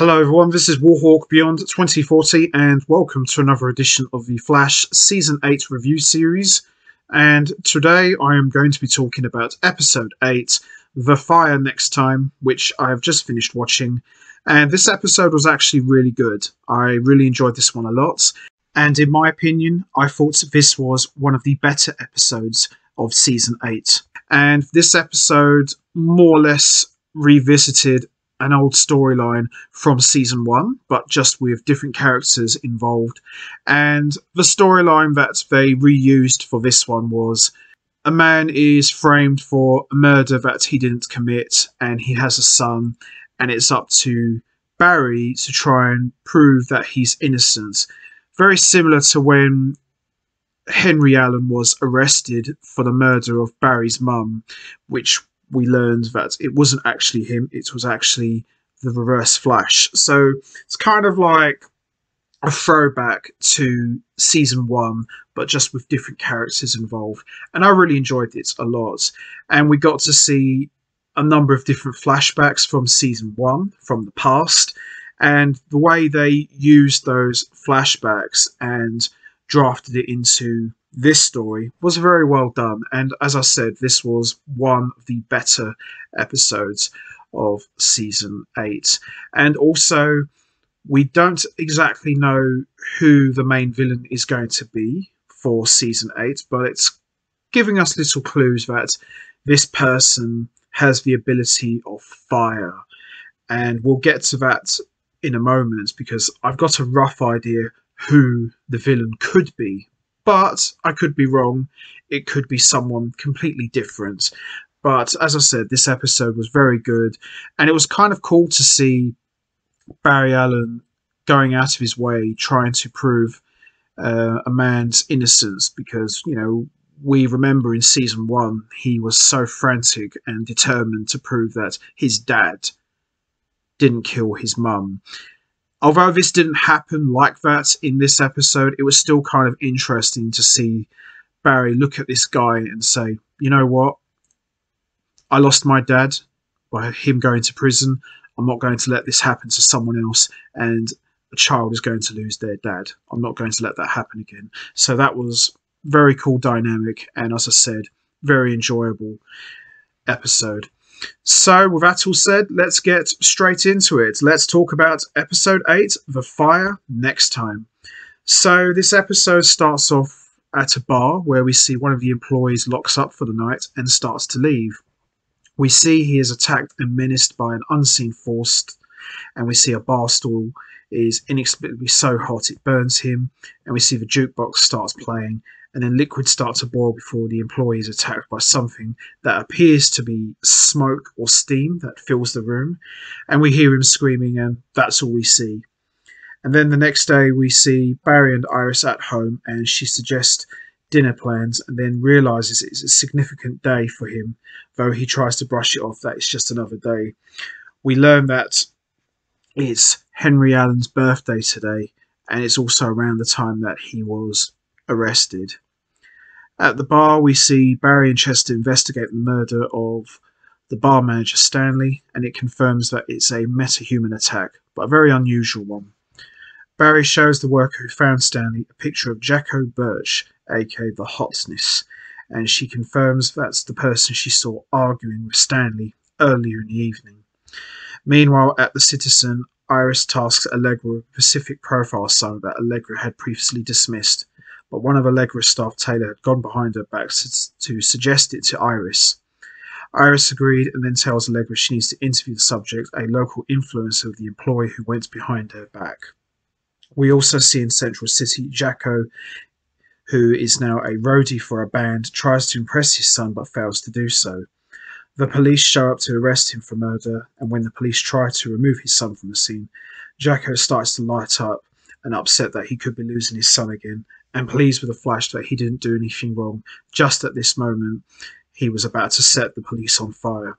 Hello, everyone. This is Warhawk Beyond 2040, and welcome to another edition of the Flash Season 8 review series. And today I am going to be talking about Episode 8, The Fire Next Time, which I have just finished watching. And this episode was actually really good. I really enjoyed this one a lot. And in my opinion, I thought this was one of the better episodes of Season 8. And this episode more or less revisited an old storyline from season one, but just with different characters involved. And the storyline that they reused for this one was a man is framed for a murder that he didn't commit, and he has a son, and it's up to Barry to try and prove that he's innocent. Very similar to when Henry Allen was arrested for the murder of Barry's mum, which we learned that it wasn't actually him, it was actually the reverse flash. So it's kind of like a throwback to season one, but just with different characters involved. And I really enjoyed it a lot. And we got to see a number of different flashbacks from season one, from the past. And the way they used those flashbacks and drafted it into this story was very well done. And as I said, this was one of the better episodes of season 8. And also, we don't exactly know who the main villain is going to be for season 8, but it's giving us little clues that this person has the ability of fire. And we'll get to that in a moment because I've got a rough idea who the villain could be but I could be wrong. It could be someone completely different. But as I said, this episode was very good, and it was kind of cool to see Barry Allen going out of his way trying to prove uh, a man's innocence because, you know, we remember in season one he was so frantic and determined to prove that his dad didn't kill his mum although this didn't happen like that in this episode, it was still kind of interesting to see Barry look at this guy and say, you know what? I lost my dad by him going to prison. I'm not going to let this happen to someone else. And a child is going to lose their dad. I'm not going to let that happen again. So that was very cool dynamic. And as I said, very enjoyable episode. So, with that all said, let's get straight into it. Let's talk about episode 8 The Fire next time. So, this episode starts off at a bar where we see one of the employees locks up for the night and starts to leave. We see he is attacked and menaced by an unseen force, and we see a bar stool is inexplicably so hot it burns him, and we see the jukebox starts playing, and then liquid starts to boil before the employee is attacked by something that appears to be smoke or steam that fills the room. And we hear him screaming, and that's all we see. And then the next day, we see Barry and Iris at home, and she suggests dinner plans and then realizes it's a significant day for him, though he tries to brush it off that it's just another day. We learn that it's Henry Allen's birthday today, and it's also around the time that he was arrested. At the bar, we see Barry and Chester investigate the murder of the bar manager Stanley, and it confirms that it's a metahuman attack, but a very unusual one. Barry shows the worker who found Stanley a picture of Jacko Birch, aka the Hotness, and she confirms that's the person she saw arguing with Stanley earlier in the evening. Meanwhile, at the Citizen, Iris tasks Allegra with a specific profile assignment that Allegra had previously dismissed, but one of Allegra's staff, Taylor, had gone behind her back to suggest it to Iris. Iris agreed and then tells Allegra she needs to interview the subject, a local influencer of the employee who went behind her back. We also see in Central City Jacko, who is now a roadie for a band, tries to impress his son but fails to do so. The police show up to arrest him for murder, and when the police try to remove his son from the scene, Jacko starts to light up and upset that he could be losing his son again and pleased with the flash that he didn't do anything wrong. Just at this moment, he was about to set the police on fire.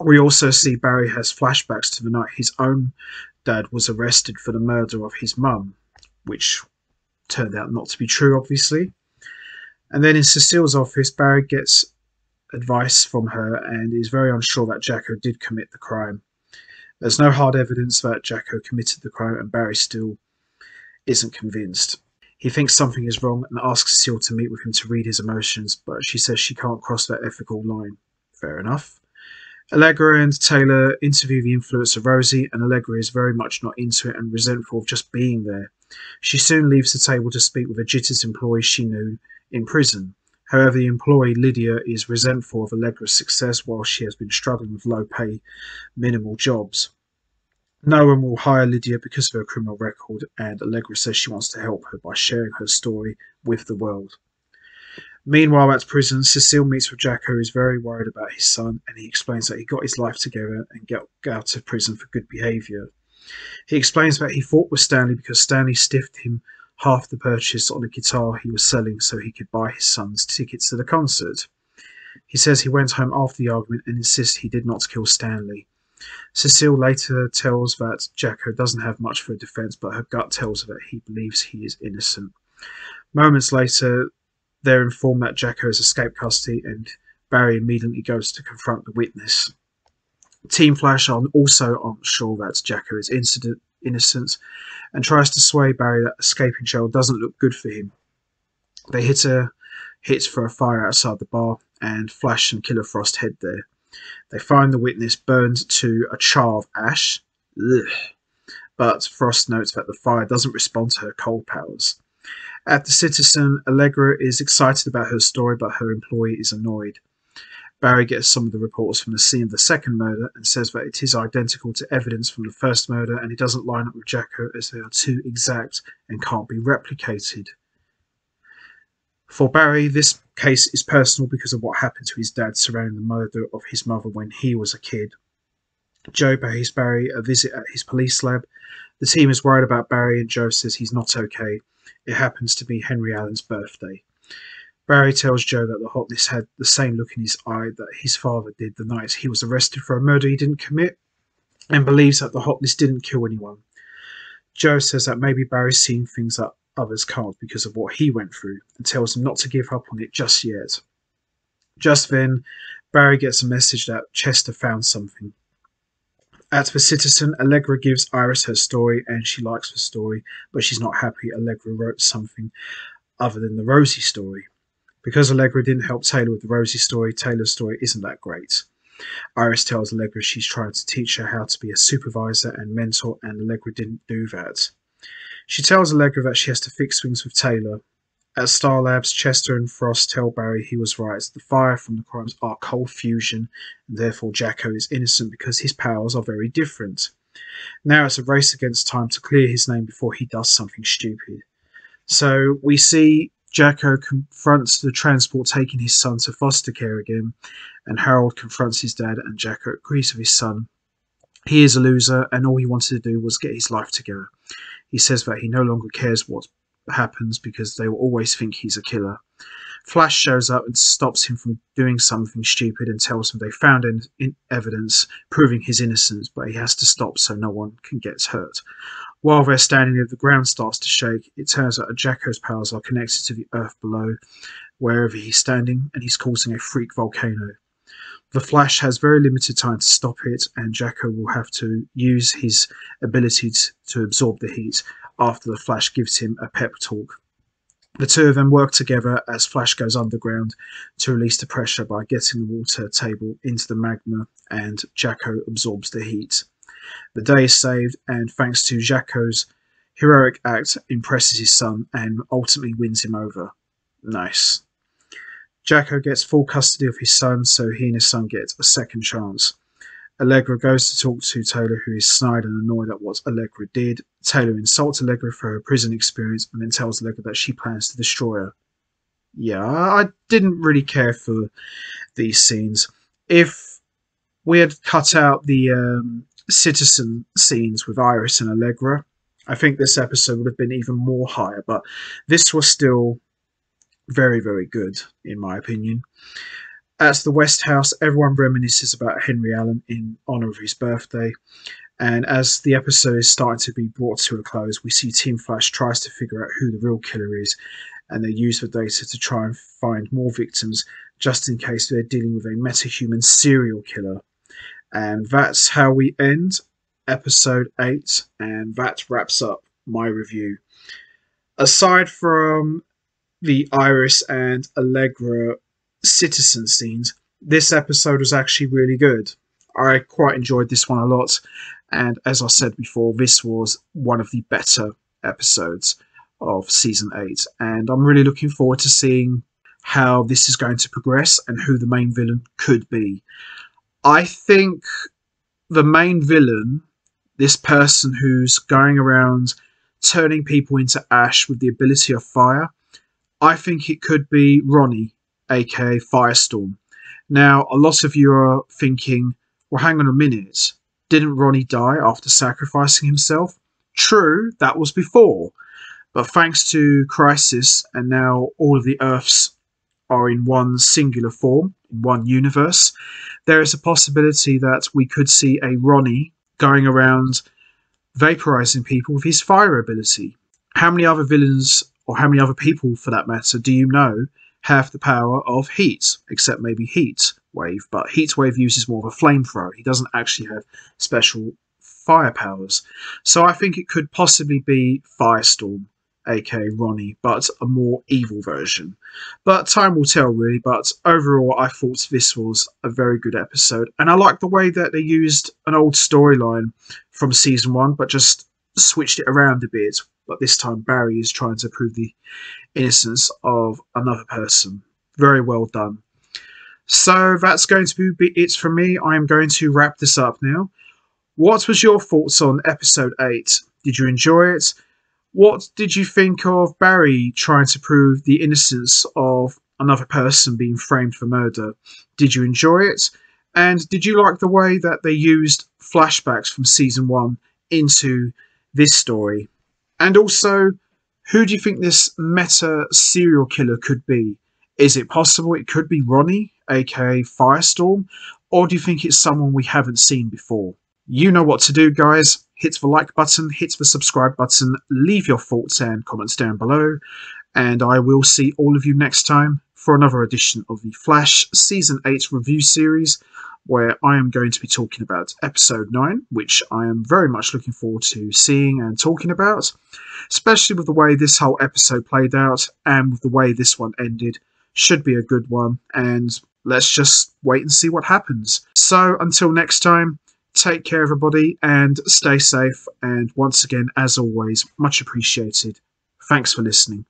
We also see Barry has flashbacks to the night his own dad was arrested for the murder of his mum, which turned out not to be true, obviously. And then in Cecile's office, Barry gets advice from her and is very unsure that Jacko did commit the crime. There's no hard evidence that Jacko committed the crime, and Barry still isn't convinced. He thinks something is wrong and asks Cecile to meet with him to read his emotions, but she says she can't cross that ethical line. Fair enough. Allegra and Taylor interview the influencer Rosie, and Allegra is very much not into it and resentful of just being there. She soon leaves the table to speak with a Jitters employee she knew in prison. However, the employee Lydia is resentful of Allegra's success while she has been struggling with low pay, minimal jobs. No one will hire Lydia because of her criminal record, and Allegra says she wants to help her by sharing her story with the world. Meanwhile, at prison, Cecile meets with Jack, who is very worried about his son, and he explains that he got his life together and got out of prison for good behaviour. He explains that he fought with Stanley because Stanley stiffed him half the purchase on a guitar he was selling so he could buy his son's tickets to the concert. He says he went home after the argument and insists he did not kill Stanley. Cecile later tells that Jacko doesn't have much for a defense, but her gut tells her that he believes he is innocent. Moments later, they're informed that Jacko has escaped custody, and Barry immediately goes to confront the witness. Team Flash are also unsure that Jacko is incident, innocent and tries to sway Barry that escaping jail doesn't look good for him. They hit a hit for a fire outside the bar, and Flash and Killer Frost head there. They find the witness burned to a char of ash, Ugh. but Frost notes that the fire doesn't respond to her cold powers. At the Citizen, Allegra is excited about her story, but her employee is annoyed. Barry gets some of the reports from the scene of the second murder and says that it is identical to evidence from the first murder and it doesn't line up with Jacko as they are too exact and can't be replicated. For Barry, this case is personal because of what happened to his dad surrounding the murder of his mother when he was a kid. Joe pays Barry a visit at his police lab. The team is worried about Barry and Joe says he's not okay. It happens to be Henry Allen's birthday. Barry tells Joe that the hotness had the same look in his eye that his father did the night he was arrested for a murder he didn't commit, and believes that the hotness didn't kill anyone. Joe says that maybe Barry's seen things that others can't because of what he went through, and tells him not to give up on it just yet. Just then, Barry gets a message that Chester found something. At the Citizen, Allegra gives Iris her story and she likes the story, but she's not happy Allegra wrote something other than the Rosie story. Because Allegra didn't help Taylor with the Rosie story, Taylor's story isn't that great. Iris tells Allegra she's trying to teach her how to be a supervisor and mentor, and Allegra didn't do that. She tells Allegra that she has to fix things with Taylor, at Star Labs, Chester and Frost tell Barry he was right. The fire from the crimes are cold fusion, and therefore Jacko is innocent because his powers are very different. Now it's a race against time to clear his name before he does something stupid. So we see Jacko confronts the transport taking his son to foster care again, and Harold confronts his dad, and Jacko agrees with his son. He is a loser, and all he wanted to do was get his life together. He says that he no longer cares what happens because they will always think he's a killer. Flash shows up and stops him from doing something stupid and tells him they found in, in evidence proving his innocence, but he has to stop so no one can get hurt. While they're standing there, the ground starts to shake. It turns out Jacko's powers are connected to the earth below, wherever he's standing, and he's causing a freak volcano. The Flash has very limited time to stop it, and Jacko will have to use his abilities to absorb the heat after the Flash gives him a pep talk. The two of them work together as Flash goes underground to release the pressure by getting the water table into the magma, and Jacko absorbs the heat. The day is saved, and thanks to Jacko's heroic act, impresses his son and ultimately wins him over. Nice. Jacko gets full custody of his son, so he and his son get a second chance. Allegra goes to talk to Taylor, who is snide and annoyed at what Allegra did. Taylor insults Allegra for her prison experience and then tells Allegra that she plans to destroy her. Yeah, I didn't really care for these scenes. If we had cut out the um, citizen scenes with Iris and Allegra, I think this episode would have been even more higher, but this was still very, very good, in my opinion. At the West House, everyone reminisces about Henry Allen in honour of his birthday. And as the episode is starting to be brought to a close, we see Team Flash tries to figure out who the real killer is, and they use the data to try and find more victims just in case they're dealing with a metahuman serial killer. And that's how we end episode 8, and that wraps up my review. Aside from the Iris and Allegra citizen scenes, this episode was actually really good. I quite enjoyed this one a lot, and as I said before, this was one of the better episodes of season 8, and I'm really looking forward to seeing how this is going to progress and who the main villain could be. I think the main villain, this person who's going around turning people into ash with the ability of fire, I think it could be Ronnie, aka Firestorm. Now, a lot of you are thinking, well, hang on a minute. Didn't Ronnie die after sacrificing himself? True, that was before. But thanks to Crisis and now all of the Earths are in one singular form, in one universe, there is a possibility that we could see a Ronnie going around vaporizing people with his fire ability. How many other villains, or how many other people for that matter, do you know have the power of heat, except maybe Heat Wave? But Heat Wave uses more of a flamethrower. He doesn't actually have special fire powers. So I think it could possibly be Firestorm aka Ronnie, but a more evil version. But time will tell, really. But overall, I thought this was a very good episode, and I like the way that they used an old storyline from season one, but just switched it around a bit. But this time, Barry is trying to prove the innocence of another person. Very well done. So that's going to be it for me. I am going to wrap this up now. What was your thoughts on episode 8? Did you enjoy it? What did you think of Barry trying to prove the innocence of another person being framed for murder? Did you enjoy it? And did you like the way that they used flashbacks from season one into this story? And also, who do you think this meta serial killer could be? Is it possible it could be Ronnie, aka Firestorm? Or do you think it's someone we haven't seen before? You know what to do, guys. Hit the like button, hit the subscribe button, leave your thoughts and comments down below, and I will see all of you next time for another edition of the Flash Season 8 review series, where I am going to be talking about Episode 9, which I am very much looking forward to seeing and talking about, especially with the way this whole episode played out and with the way this one ended. Should be a good one, and let's just wait and see what happens. So, until next time, Take care, everybody, and stay safe. And once again, as always, much appreciated. Thanks for listening.